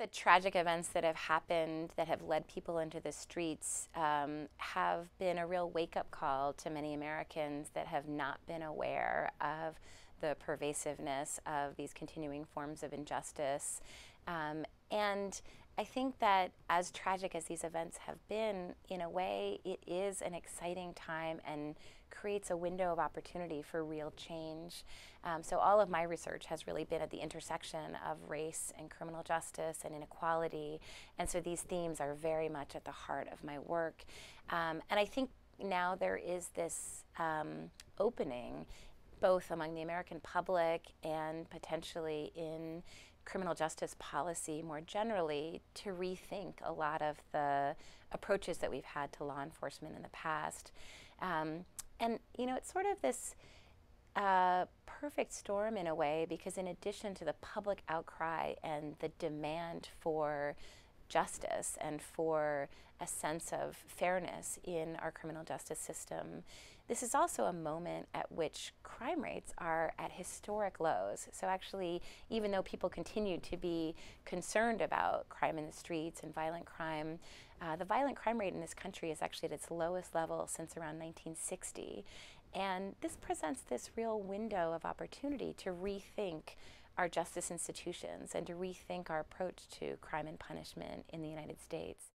the tragic events that have happened that have led people into the streets um, have been a real wake up call to many Americans that have not been aware of the pervasiveness of these continuing forms of injustice. Um, and I think that as tragic as these events have been, in a way, it is an exciting time and creates a window of opportunity for real change. Um, so, all of my research has really been at the intersection of race and criminal justice and inequality. And so, these themes are very much at the heart of my work. Um, and I think now there is this um, opening both among the American public and potentially in criminal justice policy more generally to rethink a lot of the approaches that we've had to law enforcement in the past. Um, and, you know, it's sort of this uh, perfect storm in a way because, in addition to the public outcry and the demand for justice and for a sense of fairness in our criminal justice system. This is also a moment at which crime rates are at historic lows. So, actually, even though people continue to be concerned about crime in the streets and violent crime, uh, the violent crime rate in this country is actually at its lowest level since around 1960. And this presents this real window of opportunity to rethink our justice institutions and to rethink our approach to crime and punishment in the United States.